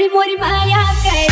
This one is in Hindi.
मोरी मोरी माया कर